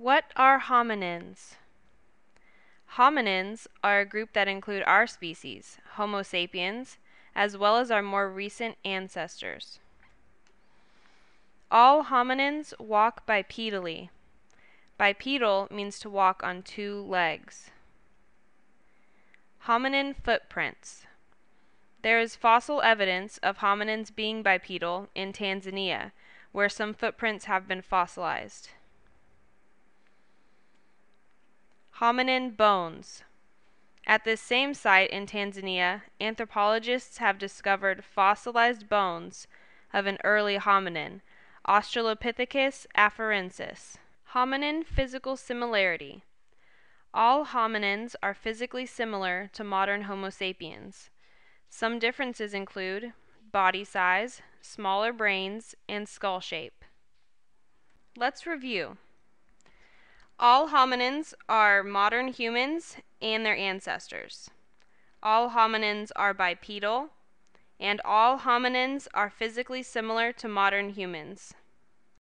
What are hominins? Hominins are a group that include our species, Homo sapiens, as well as our more recent ancestors. All hominins walk bipedally. Bipedal means to walk on two legs. Hominin footprints. There is fossil evidence of hominins being bipedal in Tanzania, where some footprints have been fossilized. Hominin bones. At this same site in Tanzania, anthropologists have discovered fossilized bones of an early hominin, Australopithecus afarensis. Hominin physical similarity. All hominins are physically similar to modern Homo sapiens. Some differences include body size, smaller brains, and skull shape. Let's review. All hominins are modern humans and their ancestors. All hominins are bipedal, and all hominins are physically similar to modern humans.